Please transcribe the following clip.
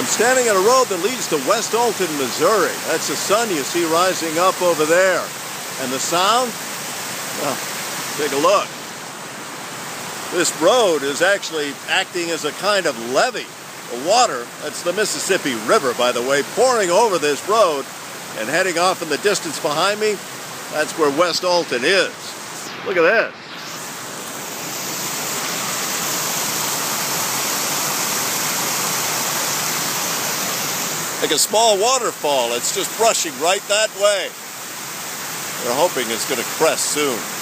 I'm standing on a road that leads to West Alton, Missouri. That's the sun you see rising up over there. And the sound? Well, take a look. This road is actually acting as a kind of levee. The water, that's the Mississippi River, by the way, pouring over this road and heading off in the distance behind me, that's where West Alton is. Look at this. Like a small waterfall. It's just brushing right that way. We're hoping it's going to crest soon.